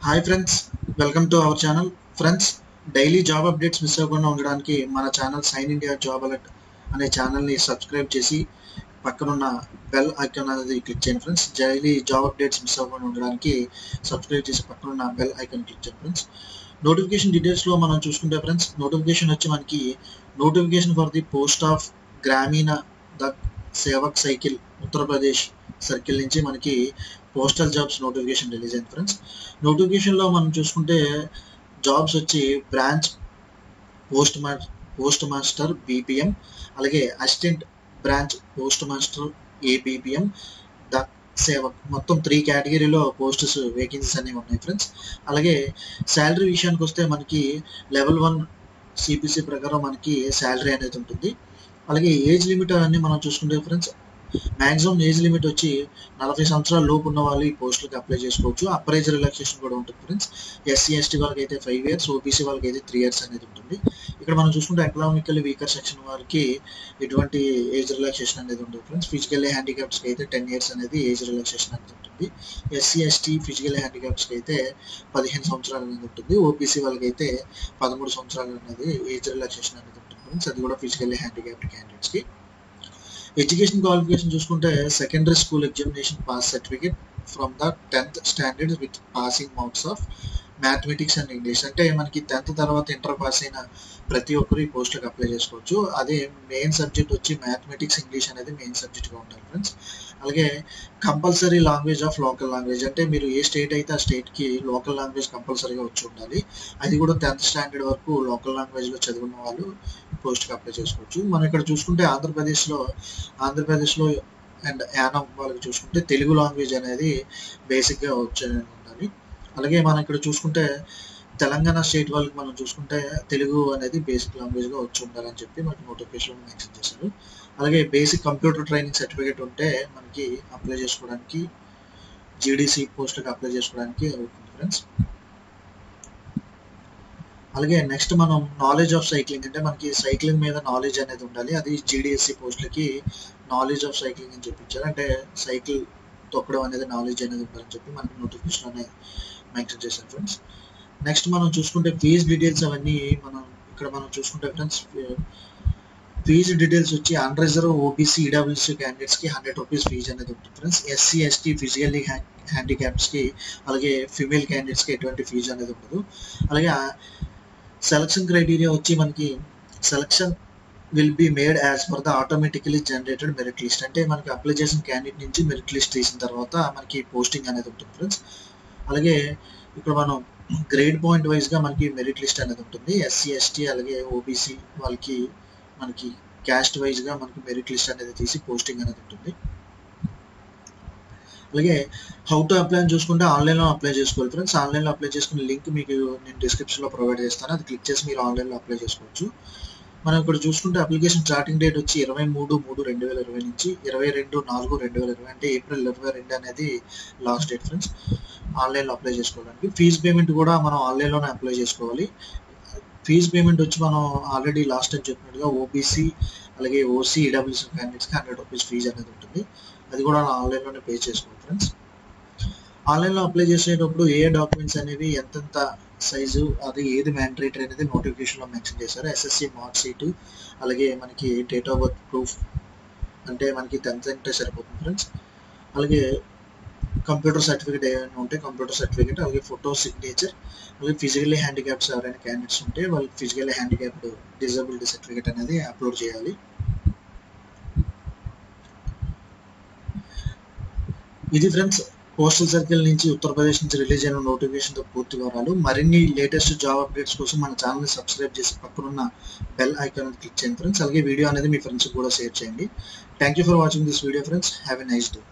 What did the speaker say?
Hi friends welcome to our channel friends daily job updates miss అవ్వకుండా ఉండడానికి మన channel sign India job alert అనే ఛానల్ని subscribe చేసి పక్కనున్న బెల్ ఐకాన్ అనేది క్లిక్ చేయండి friends daily job updates miss అవ్వకుండా ఉండడానికి సబ్స్క్రైబ్ చేసి పక్కనున్న బెల్ ఐకాన్ క్లిక్ చేయండి ఫ్రెండ్స్ నోటిఫికేషన్ డీటెయిల్స్లో మనం చూసుకుంటే ఫ్రెండ్స్ నోటిఫికేషన్ వచ్చి మనకి notification for the post of Gramin Dak Sevak cycle Uttar Pradesh circle నుంచి మనకి పోస్టల్ జాబ్స్ నోటిఫికేషన్ రిలీజ్ అయింది ఫ్రెండ్స్ నోటిఫికేషన్లో మనం చూసుకుంటే జాబ్స్ వచ్చి బ్రాంచ్ పోస్ట్ మా పోస్ట్ మాస్టర్ బీపీఎం అలాగే assistant branch post master ABPM Dak Sevak మొత్తం త్రీ కేటగిరీలో పోస్టెస్ వేకెన్సీస్ అనేవి ఉన్నాయి ఫ్రెండ్స్ అలాగే శాలరీ విషయానికి వస్తే మనకి లెవెల్ వన్ సిపిసి ప్రకారం మనకి శాలరీ అనేది ఉంటుంది. అలాగే ఏజ్ లిమిట్ అన్నీ మనం చూసుకుంటే ఫ్రెండ్స్ మాక్సిమం ఏజ్ లిమిట్ వచ్చి నలభై సంవత్సరాల లోపు ఉన్న వాళ్ళు ఈ పోస్టులకు అప్లై చేసుకోవచ్చు. అప్పర్ ఏజ్ రిలాక్సేషన్ కూడా ఉంటుంది ఫ్రెండ్స్ ఎస్సీ ఎస్టీ వాళ్ళకి అయితే ఫైవ్ ఇయర్స్ ఓబీసీ వాళ్ళకి అయితే త్రీ ఇయర్స్ అనేది ఉంటుంది. ఇక్కడ మనం చూసుకుంటే ఎకనామికల్లీ వీకర్ సెక్షన్ వారికి ఎటువంటి ఏజ్ రిలాక్సేషన్ అనేది ఉంటుంది ఫ్రెండ్స్ ఫిజికల్లీ హ్యాండిక్యాప్స్కి అయితే టెన్ ఇయర్స్ అనేది ఏజ్ రిలాక్సేషన్ అనేది ఉంటుంది. ఎస్సీ ఎస్టీ ఫిజికల్ హ్యాండిక్యాప్స్కి అయితే పదిహేను సంవత్సరాలు అనేది ఉంటుంది. ఓబీసీ వాళ్ళకి అయితే పదమూడు సంవత్సరాలు అనేది ఏజ్ రిలాక్సేషన్ అనేది ఉంటుంది ఫ్రెండ్స్ అది కూడా ఫిజికల్లీ హ్యాండిక్యాప్డ్ క్యాండిడేట్స్కి ఎడ్యుకేషన్ క్వాలిఫికేషన్ చూసుకుంటే secondary school examination pass certificate from the tenth standard with passing marks of mathematics and English అంటే మనకి టెన్త్ తర్వాత ఇంటర్ పాస్ అయిన ప్రతి ఒక్కరు ఈ పోస్ట్కి అప్లై చేసుకోవచ్చు. అదే మెయిన్ సబ్జెక్ట్ వచ్చి మ్యాథమెటిక్స్ ఇంగ్లీష్ అనేది మెయిన్ సబ్జెక్ట్గా ఉండాలి ఫ్రెండ్స్ అలాగే compulsory language of local language. అంటే మీరు ఏ స్టేట్ అయితే ఆ స్టేట్కి లోకల్ లాంగ్వేజ్ కంపల్సరీగా వచ్చి ఉండాలి. అది కూడా టెన్త్ స్టాండర్డ్ వరకు లోకల్ లాంగ్వేజ్లో చదువుకున్న వాళ్ళు పోస్ట్కి అప్లై చేసుకోవచ్చు. మనం ఇక్కడ చూసుకుంటే ఆంధ్రప్రదేశ్లో ఆంధ్రప్రదేశ్లో అండ్ యానం వాళ్ళకి చూసుకుంటే తెలుగు లాంగ్వేజ్ అనేది బేసిక్గా వచ్చే ఉండాలి. అలాగే మనం ఇక్కడ చూసుకుంటే తెలంగాణ స్టేట్ వాళ్ళకి మనం చూసుకుంటే తెలుగు అనేది బేసిక్ లాంగ్వేజ్గా వచ్చి ఉండాలని చెప్పి మనకి నోటిఫికేషన్ మెన్షన్ చేశారు. అలాగే బేసిక్ కంప్యూటర్ ట్రైనింగ్ సర్టిఫికేట్ ఉంటే మనకి అప్లై చేసుకోవడానికి జీడీసీ పోస్ట్కి అప్లై చేసుకోవడానికి అవుతుంది ఫ్రెండ్స్ అలాగే నెక్స్ట్ మనం నాలెడ్జ్ ఆఫ్ సైక్లింగ్ అంటే మనకి సైక్లింగ్ మీద నాలెడ్జ్ అనేది ఉండాలి. అది జీడిఎస్సి పోస్టులకి నాలెడ్జ్ ఆఫ్ సైక్లింగ్ అని చెప్పించారు. అంటే సైకిల్ తొక్కడం అనేది నాలెడ్జ్ అనేది ఉండాలని చెప్పి మనకి నోటిఫికేషన్ అనేది మెన్షన్ చేశారు ఫ్రెండ్స్ నెక్స్ట్ మనం చూసుకుంటే ఫీజ్ డీటెయిల్స్ అవన్నీ మనం ఇక్కడ మనం చూసుకుంటే ఫ్రెండ్స్ ఫీజు డీటెయిల్స్ వచ్చి అన్రిజర్వ్ ఓబీసీ ఈడబ్ల్యూసీ క్యాండిడేట్స్కి హండ్రెడ్ రూపీస్ ఫీజు అనేది ఉంటుంది. ఫ్రెండ్స్ ఎస్సీ ఎస్టీ ఫిజికల్లీ హ్యాండిక్యాప్స్కి అలాగే ఫీమేల్ క్యాండిడేట్స్కి ఎటువంటి ఫీజు అనేది ఉండదు. అలాగే సెలక్షన్ క్రైటీరియా వచ్చి మనకి selection will be made as per the automatically generated merit list అంటే మనకి అప్లై చేసిన క్యాండిడేట్ నుంచి మెరిట్ లిస్ట్ తీసిన తర్వాత మనకి పోస్టింగ్ అనేది ఉంటుంది. ఫ్రెండ్స్ అలాగే ఇక్కడ మనం గ్రేడ్ పాయింట్ వైజ్గా మనకి మెరిట్ లిస్ట్ అనేది ఉంటుంది. ఎస్సీ ఎస్టీ అలాగే ఓబీసీ వాళ్ళకి మనకి క్యాస్ట్ వైజ్గా మనకి మెరిట్ లిస్ట్ అనేది తీసి పోస్టింగ్ అనేది ఉంటుంది. అలాగే హౌ టు అప్లై అని చూసుకుంటే ఆన్లైన్లో అప్లై చేసుకోవాలి ఫ్రెండ్స్ ఆన్లైన్లో అప్లై చేసుకునే లింక్ మీకు నేను డిస్క్రిప్షన్లో ప్రొవైడ్ చేస్తాను. అది క్లిక్ చేసి మీరు ఆన్లైన్లో అప్లై చేసుకోవచ్చు. మనం ఇక్కడ చూసుకుంటే అప్లికేషన్ స్టార్టింగ్ డేట్ వచ్చి ఇరవై మూడు మూడు రెండు వేల ఇరవై నుంచి ఇరవై రెండు నాలుగు రెండు వేల ఇరవై అంటే ఏప్రిల్ ఇరవై రెండు అనేది లాస్ట్ డేట్ ఫ్రెండ్స్ ఆన్లైన్లో అప్లై చేసుకోవడానికి. ఫీజ్ పేమెంట్ కూడా మనం ఆన్లైన్లోనే అప్లై చేసుకోవాలి. ఫీజ్ పేమెంట్ వచ్చి మనం ఆల్రెడీ లాస్ట్ టైం చెప్పినట్టుగా ఓబీసీ అలాగే ఓసీ ఈడబ్ల్యూసీ క్యాండిడేట్స్కి హండ్రెడ్ రూపీస్ ఫీజ్ అనేది ఉంటుంది. అది కూడా ఆన్లైన్లోనే పే చేసుకోవాలి ఫ్రెండ్స్ ఆన్లైన్లో అప్లై చేసేటప్పుడు ఏ డాక్యుమెంట్స్ అనేవి ఎంతెంత సైజు అది ఏది మ్యాండరేటరీ అనేది నోటిఫికేషన్లో మెన్షన్ చేశారు. ఎస్ఎస్సి మార్క్ షీట్ అలాగే మనకి డేట్ ఆఫ్ బర్త్ ప్రూఫ్ అంటే మనకి టెన్త్ అంటే సరిపోతుంది ఫ్రెండ్స్ అలాగే కంప్యూటర్ సర్టిఫికేట్ ఏమైనా ఉంటే కంప్యూటర్ సర్టిఫికేట్ అలాగే ఫోటో సిగ్నేచర్ అలాగే ఫిజికల్లీ హ్యాండిక్యాప్స్ ఎవరైనా క్యాండిడేట్స్ ఉంటే వాళ్ళకి ఫిజికల్లీ హ్యాండిక్యాప్డ్ డిజబిలిటీ సర్టిఫికేట్ అనేది అప్లోడ్ చేయాలి. ఇది ఫ్రెండ్స్ పోస్టల్ సర్కిల్ నుంచి ఉత్తరప్రదేశ్ నుంచి రిలీజ్ అయిన నోటిఫికేషన్తో పూర్తి వివరాలు మరిన్ని లేటెస్ట్ జాబ్ అప్డేట్స్ కోసం మన ఛానల్ని సబ్స్క్రైబ్ చేసి పక్కనున్న బెల్ ఐకాన్ క్లిక్ చేయండి ఫ్రెండ్స్ అలాగే వీడియో అనేది మీ ఫ్రెండ్స్ కూడా షేర్ చేయండి. Thank you for watching this video friends have a nice day